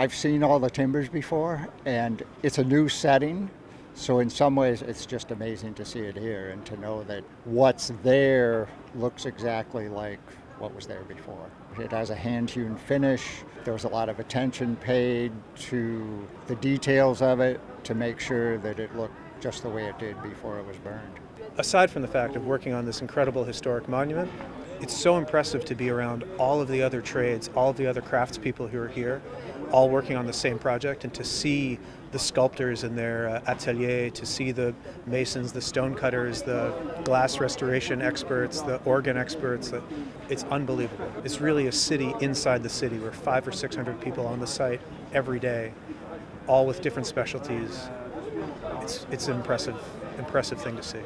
I've seen all the timbers before, and it's a new setting. So, in some ways, it's just amazing to see it here and to know that what's there looks exactly like what was there before. It has a hand hewn finish. There was a lot of attention paid to the details of it to make sure that it looked just the way it did before it was burned. Aside from the fact of working on this incredible historic monument, it's so impressive to be around all of the other trades, all of the other craftspeople who are here, all working on the same project, and to see the sculptors in their uh, atelier, to see the masons, the stonecutters, the glass restoration experts, the organ experts. It's unbelievable. It's really a city inside the city. We're five or six hundred people on the site every day, all with different specialties. It's, it's an impressive, impressive thing to see.